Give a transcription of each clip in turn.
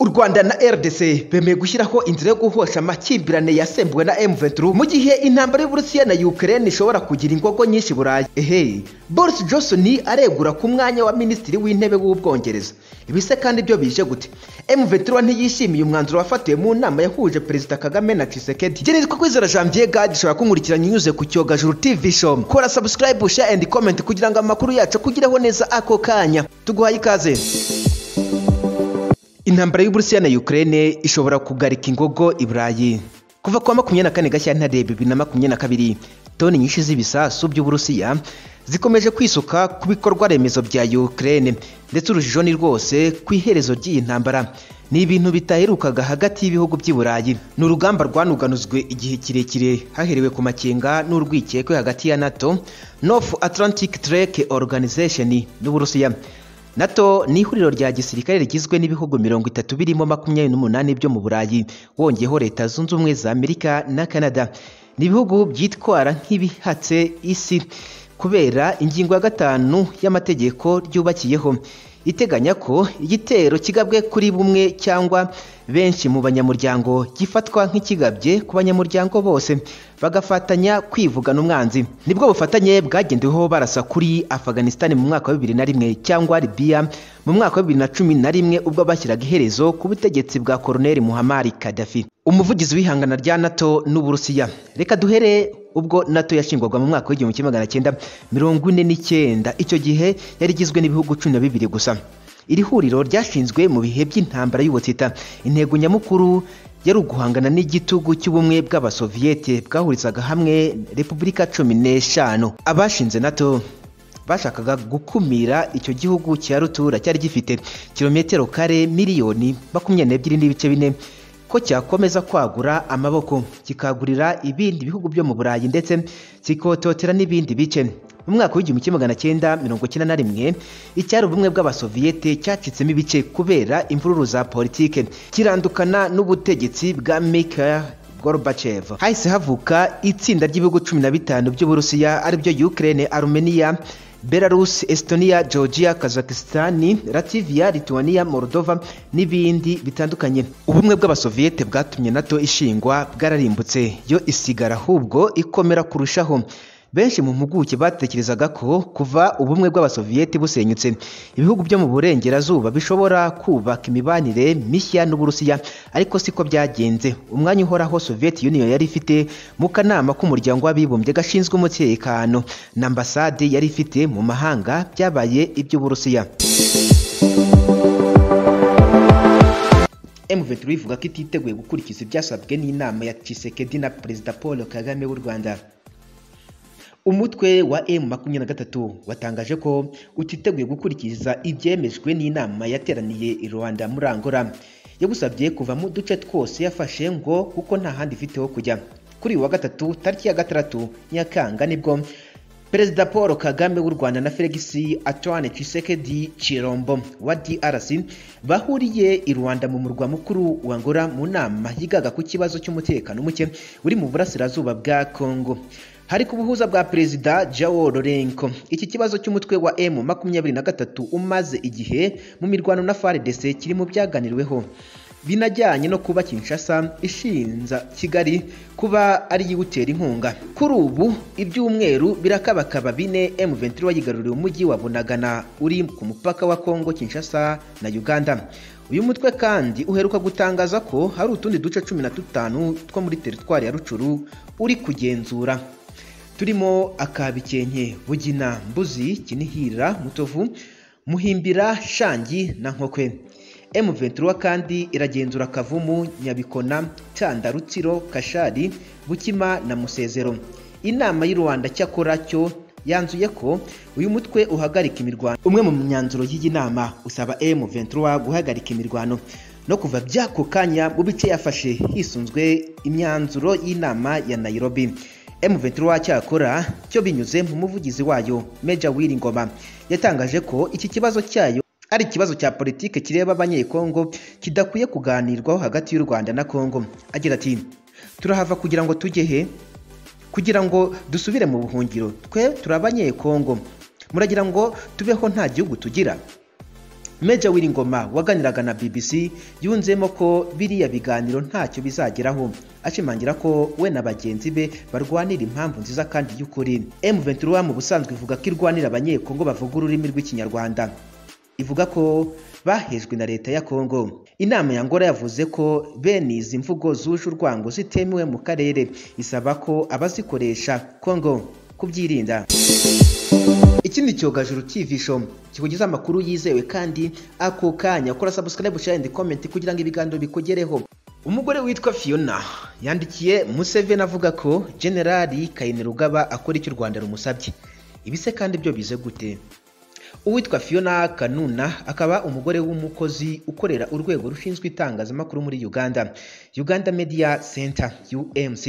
u rwanda na rdc bemeye gushyiraho inzira yo guhosha amakimbirane yasembuwe na m23 mu gihe intambara y'uburusiya na ukraine ishobora kugira ingogo nyinshi burayi ehe boris johnson aregura ku mwanya wa minisitiri w'intebe w'ubwongereza. Ibise kandi byo bije gute? M23 ntiyishimiye umwanzuro wafatiwe mu nama yahuje perezida kagame na tshisekedi. Gerizwa kwizera janvier gad ishobora kunkurikirana unyuze ku cyogajuru tv show. Kora subscribe share and comment kugira ngo amakuru yacu akugireho neza ako kanya. Tuguhaye ikaze. Intambara y'uburusiya na ukraine ishobora kugarika ingogo i burayi kuva kuwa makumyabiri na kane gashyantare bibiri na makumyabiri na kabiri. Toni nyinshi z'ibisasu by'uburusiya zikomeje kwisuka ku bikorwa remezo bya ukraine. Ndetse urujijo ni rwose ku iherezo ry'iyi ntambara. Ni ibintu bitaherukaga hagati y'ibihugu by'i burayi. Ni urugamba rwanuganuzwe igihe kirekire. Haherewe ku makenga n'urwikekwe hagati ya nato north atlantic trek organization n'uburusiya nato ni ihuriro rya gisirikare rigizwe n'ibihugu mirongo itatu birimo makumyabiri n'umunani byo mu burayi wongeyeho leta zunze ubumwe za amerika na canada. Ni ibihugu byitwara nk'ibihatse isi kubera ingingo ya gatanu y'amategeko ryubakiyeho. Iteganya ko igitero kigabwe kuri bumwe cyangwa benshi mu banyamuryango gifatwa nk'ikigabye ku banyamuryango bose bagafatanya kwivugana umwanzi. Nibwo bufatanye bwagendeweho barasa kuri afghanistan mu mwaka wa bibiri na rimwe cyangwa libiya mu mwaka wa bibiri na cumi na rimwe ubwo bashyiraga iherezo ku butegetsi bwa koroneli muhammad kadafi umuvugizi w'ihangana rya nato n'uburusiya reka duhere ubwo nato yashingwaga mu mwaka w'igihumbi kimwe magana cyenda mirongo ine n'icyenda. Icyo gihe yari igizwe n'ibihugu cumi na bibiri gusa. Iri huriro ryashinzwe mu bihe by'intambara y'ubutita. Intego nyamukuru yari uguhangana n'igitugu cy'ubumwe bw'abasoviyete bwahurizaga hamwe repubulika cumi n'eshanu. Abashinze nato bashakaga gukumira icyo gihugu cya rutura cyari gifite kilometero kare miliyoni makumyabiri n'ebyiri n'ibice bine. Ko cyakomeza kwagura amaboko. Kikagurira ibindi bihugu byo mu burayi ndetse kikototera n'ibindi bice. Mu mwaka w'igihumbi kimwe magana cyenda mirongo icyenda na rimwe icyari ubumwe bw'abasoviyete cyacitsemo ibice kubera imvururu za politike. Kirandukana n'ubutegetsi bwa Mikhail Gorbachev. Hahise havuka itsinda ry'ibihugu cumi na bitanu by'uburusiya ari byo Ukraine Armenia Belarus, Estonia, Georgia, Kazakhstan, Latvia, Lithuania, Moldova n'ibindi bitandukanye. Ubumwe bw'abasoviyete bwatumye NATO ishingwa bwararimbutse yo isigara ahubwo ikomera kurushaho. Benshi mu mpuguke batekerezaga ko kuva ubumwe bw'abasoviyete busenyutse ibihugu byo mu burengerazuba bishobora kubaka imibanire mishya n'uburusiya ariko siko byagenze. Umwanya uhoraho Soviet Union yari ifite mu kanama k'umuryango w'abibumbye gashinzwe umutekano na ambasade yari ifite mu mahanga byabaye iby'uburusiya. M23 ivuga ko ititeguye gukurikiza ibyasabwe n'inama ya Tshisekedi na Perezida Paul Kagame w'u Rwanda. Umutwe wa M makumyabiri na gatatu watangaje ko utiteguye gukurikiza ibyemejwe n'inama yateraniye i Rwanda muri Angola. Yagusabye kuva mu duce twose yafashe ngo kuko nta handi ifite ho kujya. Kuri uyu wa gatatu tariki ya gatandatu Nyakanga ni bwo Perezida Paul Kagame w'u Rwanda na Felix Antoine Tshisekedi Chilombo wa DRC bahuriye i Rwanda mu murwa mukuru wa Angola mu nama yigaga ku kibazo cy'umutekano muke uri mu burasirazuba bwa Congo. Hari ku buhuza bwa perezida Joao Lourenco iki kibazo cy'umutwe wa M makumyabiri na gatatu umaze igihe mu mirwano na FARDC kiri mu byaganiriweho. Binajyanye no kuba Kinshasa ishinza Kigali kuba ari yiwutera inkunga. Kuri ubu ibyumweru birakabakaba bine M23 yigaruriye umujyi wa Bunagana uri ku mupaka wa Kongo Kinshasa na Uganda. Uyu mutwe kandi uheruka gutangaza ko hari utundi duce cumi na dutanu two muri teritwari ya Rucuru uri kugenzura. Turimo akabikenke bugina mbuzi kinihira mutovu muhimbira shangi na nkokwe. M23 kandi iragenzura kavumu nyabikona cyanda rutsiro kashari bukima na musezero. Inama y'u Rwanda cyakora cyo yanzuye ko uyu mutwe uhagarika imirwano. Umwe mu myanzuro y'iyi nama usaba M23 guhagarika imirwano no kuva byako kanya mu bice yafashe hisunzwe imyanzuro y'inama ya Nairobi. M23 cyakora cyo binyuze mu muvugizi wayo Major Ngoma yatangaje ko iki kibazo cyayo ari ikibazo cya politike kireba abanyekongo kidakwiye kuganirwaho hagati y'u Rwanda na Kongo agira ati turahava kugira ngo tujye he kugira ngo dusubire mu buhungiro. Twe turi abanyekongo. Muragira ngo tubeho nta gihugu tugira. Meja Wiringoma waganiraga na BBC yunzemo ko biriya biganiro ntacyo bizageraho. Ashimangira ko we na bagenzi be barwanira impamvu nziza kandi y'ukuri. M23 mu busanzwe ivuga ko irwanira abanyekongo bavuga ururimi rw'ikinyarwanda. Ivuga ko bahejwe na leta ya Kongo inama ya Ngora yavuze ko bene izi mvugo zuje urwango zitemewe mu karere. Isaba ko abazikoresha Kongo kubyirinda. Ikindi cyogajuru TV show. Kikugiza amakuru yizewe kandi ako kanya. Kora subscribe share and comment kugira ngo ibiganiro bikugereho. Umugore witwa Fiona yandikiye Museveni avuga ko Generali Kainerugaba akora icyo u Rwanda rumusabye. Ibise kandi byo bize gute? Uwitwa Fiona Kanuna akaba umugore w'umukozi ukorera urwego rushinzwe itangazamakuru muri Uganda Uganda Media Center UMC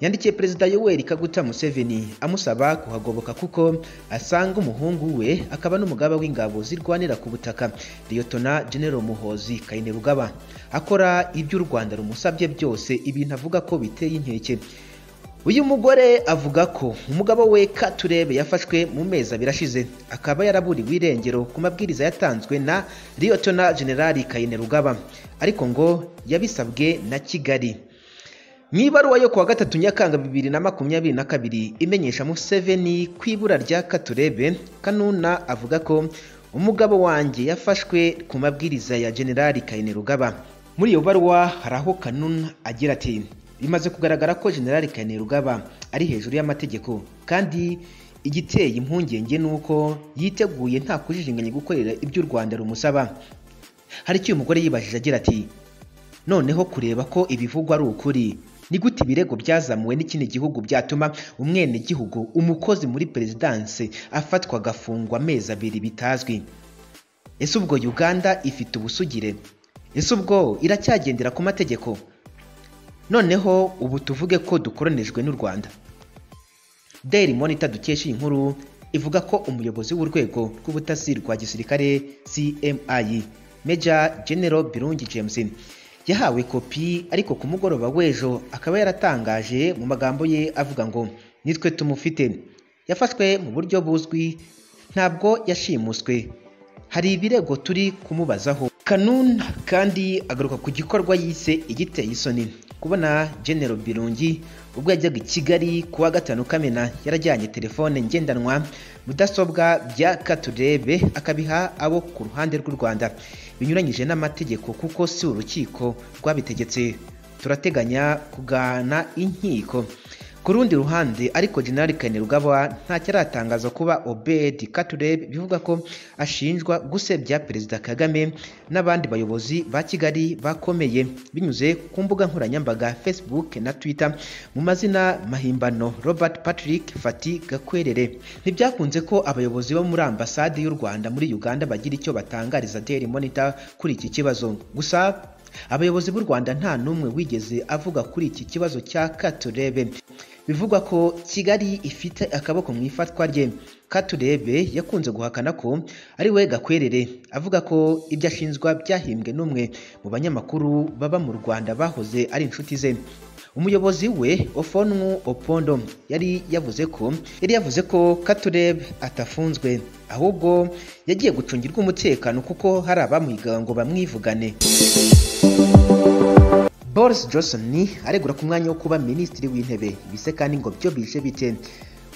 yandikiye Perezida Yoweri Kaguta Museveni amusaba kuhagoboka kuko asanga umuhungu we akaba n'umugaba w'ingabo zirwanira ku butaka Liyotona General Muhozi Kainerugaba akora ibyo u Rwanda rumusabye byose ibintu avuga ko biteye inkeke uyu mugore avuga ko umugabo we Katurebe yafashwe mu mezi abiri ashize. Akaba yaraburiwe irengero ku mabwiriza yatanzwe na Liyotona Generali Kainerugaba ariko ngo yabisabwe na Kigali. Mu ibaruwa yo kuwa gatatu Nyakanga bibiri na makumyabiri na kabiri imenyesha Museveni ku ibura rya Katurebe Kanuna avuga ko umugabo wanjye yafashwe ku mabwiriza ya Generali Kainerugaba muri iyo baruwa hari aho Kanuna agira ati bimaze kugaragara ko Generali Kainerugaba ari hejuru y'amategeko kandi igiteye impungenge ni uko yiteguye nta kujijinganya gukorera ibyo u Rwanda rumusaba. Hari icyo uyu mugore yibajije agira ati noneho kureba ko ibivugwa ari ukuri ni gute ibirego byazamuwe n'ikindi gihugu byatuma umwenegihugu umukozi muri perezidanse afatwa agafungwa amezi abiri bitazwi? Ese ubwo Uganda ifite ubusugire? Ese ubwo iracyagendera ku mategeko? Noneho ubu tuvuge ko dukoronijwe n'u Rwanda. Daily Monitor dukesha iyi nkuru ivuga ko umuyobozi w'urwego rw'ubutasi rwa gisirikare CMI Major General Birungi James yahawe kopi ariko ku mugoroba w'ejo akaba yaratangaje mu magambo ye avuga ngo nitwe tumufite. Yafashwe mu buryo buzwi ntabwo yashimuswe. Hari ibirego turi kumubazaho. Kanun kandi agaruka ku gikorwa yise igiteye isoni. Kubona General Birungi ubwo yajyaga i Kigali kuwa gatanu Kamena yarajyanye telefone ngendanwa mudasobwa bya Katurebe akabiha abo ku ruhande rw'u Rwanda. Binyuranyije n'amategeko kuko si urukiko rwabitegetse. Turateganya kugana inkiko. Ku rundi ruhande ariko General Kainerugaba ntacyo aratangaza kuba Obed Katurebe bivuga ko ashinjwa gusebya Perezida Kagame n'abandi bayobozi ba Kigali bakomeye binyuze ku mbuga nkoranyambaga Facebook na Twitter mu mazina mahimbano Robert Patrick Fati Gakwerere. Ntibyakunze ko abayobozi bo muri ambasade y'u Rwanda muri Uganda bagira icyo batangariza Daily Monitor kuri iki kibazo. Gusa abayobozi b'u Rwanda nta n'umwe wigeze avuga kuri iki kibazo cya Katurebe bivugwa ko Kigali ifite akaboko mu ifatwa rye. Katurebe yakunze guhakana ko ari we Gakwerere. Avuga ko ibyo ashinjwa byahimbwe n'umwe mu banyamakuru baba mu Rwanda bahoze ari inshuti ze. Umuyobozi we Ofonwu Opondo yari yavuze ko yari yavuze ko Katurebe atafunzwe ahubwo yagiye gucungirwa umutekano kuko hari abamuhigaga ngo bamwivugane. Boris Johnson aregura ku mwanya wo kuba minisitiri w'intebe. Bise kandi ngo byo bije bite?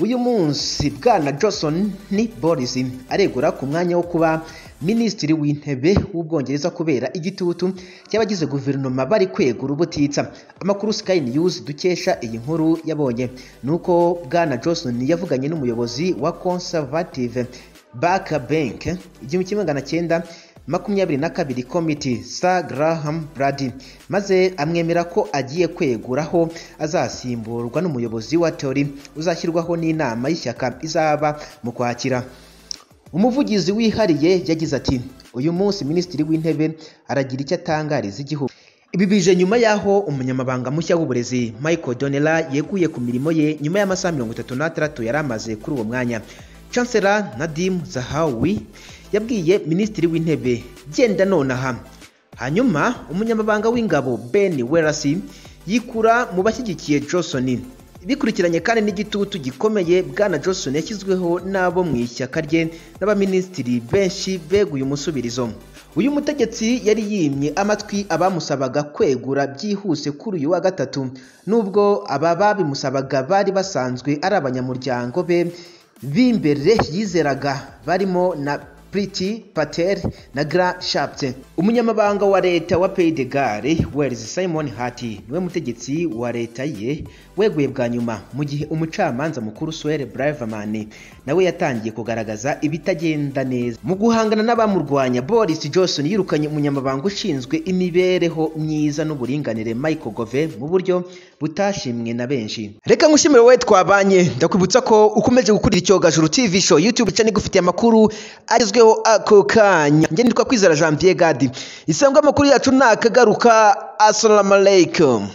Uyu munsi bwana Johnson ni Boris aregura ku mwanya wo kuba minisitiri w'intebe w'ubwongereza kubera igitutu cy'abagize guverinoma bari kwegura ubutitsa. Amakuru Sky News dukesha iyi nkuru yabonye. Ni uko bwana Johnson yavuganye n'umuyobozi wa Conservative Back Bank igihumbi kimwe magana cyenda makumyabiri na kabiri komiti Sir Graham Brady maze amwemera ko agiye kweguraho azasimburwa n'umuyobozi wa Tory uzashyirwaho n'inama y'ishyaka izaba mu kwakira. Umuvugizi wihariye yagize ati uyu munsi minisitiri w'intebe aragira icyo atangariza igihugu. Ibi bije nyuma y'aho umunyamabanga mushya w'uburezi Michael Donella yeguye ku mirimo ye nyuma y'amasaha mirongo itatu n'atandatu yari amaze kuri uwo mwanya. Chancellor Nadim Zahawi yabwiye minisitiri w'intebe genda nonaha. Hanyuma umunyamabanga w'ingabo Ben Welasi yikura mu bashyigikiye Johnson. Bikurikiranye kandi n'igitutu gikomeye bwana johnson yashyizweho n'abo mu ishyaka rye n'abaminisitiri benshi beguye umusubirizo. Uyu mutegetsi yari yimye amatwi abamusabaga kwegura byihuse kuri uyu wa gatatu. Nubwo aba babimusabaga bari basanzwe ari abanyamuryango be b'imbere yizeraga barimo na Priti Patel na Grand Shapte umunyamabanga wa leta wa Pays de Gare Wells Simon Hati ni we mutegetsi wa leta ye weguye bwa nyuma mu gihe umucamanza mukuru Suelle Braverman nawe yatangiye kugaragaza ibitagenda neza. Mu guhangana n'abamurwanya Boris Johnson yirukanye umunyamabanga ushinzwe imibereho myiza n'uburinganire Michael Gove mu buryo butashimwe na benshi. Reka ngushimire wowe twabanye ndakwibutsa ko ukomeje gukurira icyogajuru TV show YouTube channel igufitiye amakuru agezweho ako kanya. Njye nitwa kwizera Jean Pierre Gadi. Isanga amakuru yacu nakagaruka assalamu alaikum